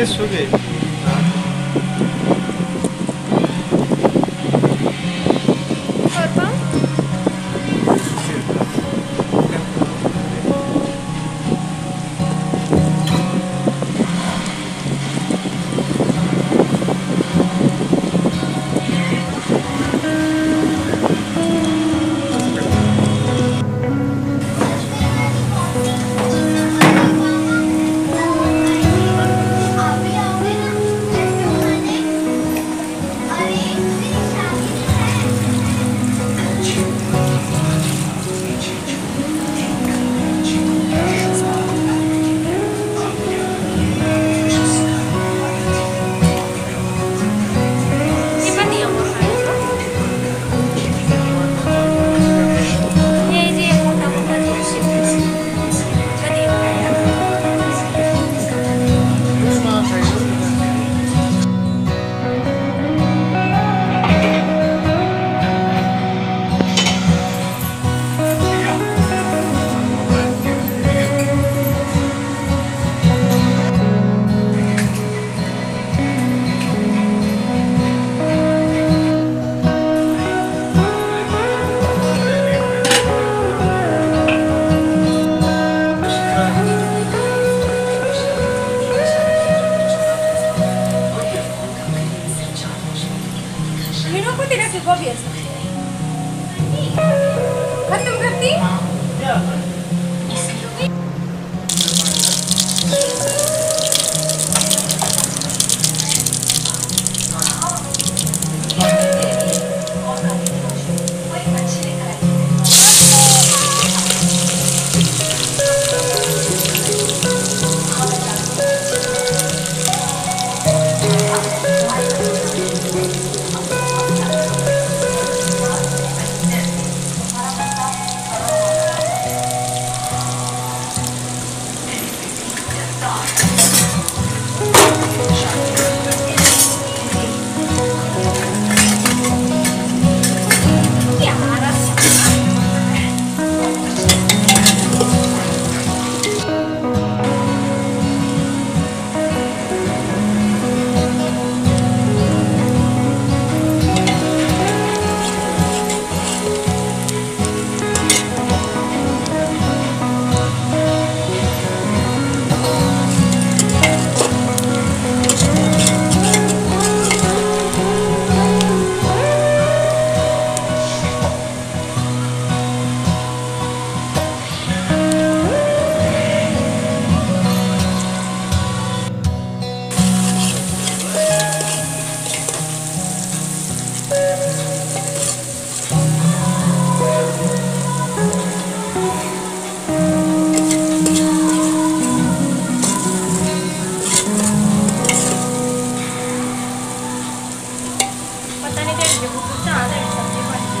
começou, velho. Kasi ko obvious. Katong? Yeah. 也不知道那个手机问题。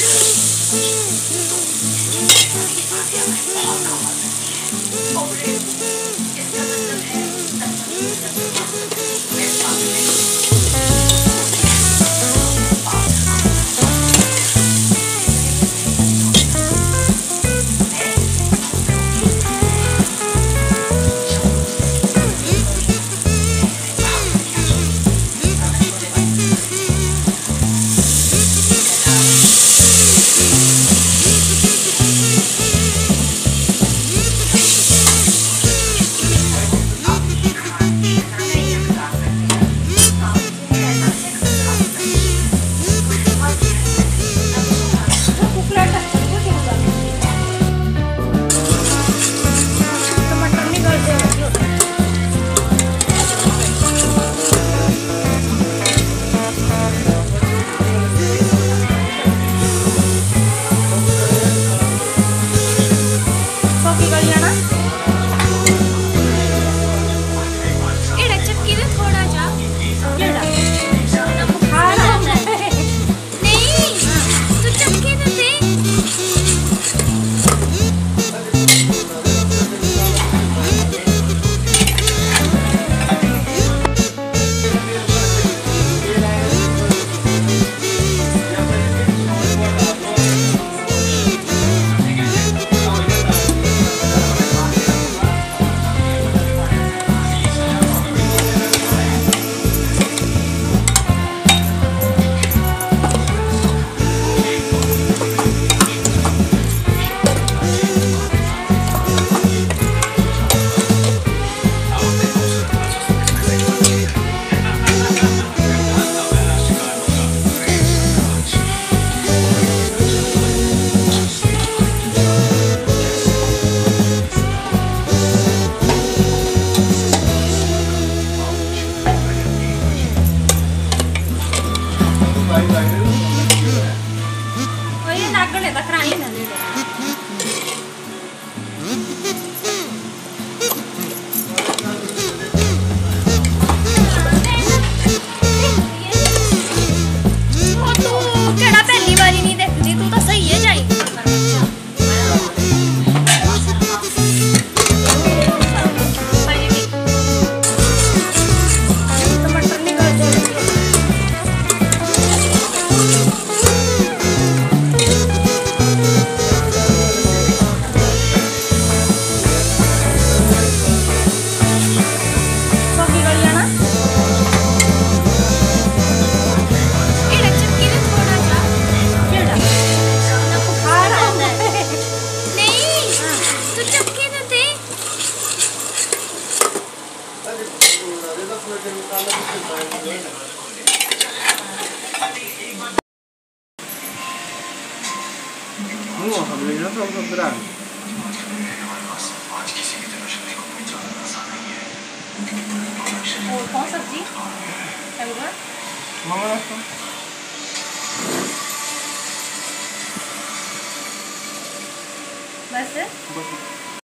zdrowiu. कौन सब्ज़ी हलवा मंगा बस बस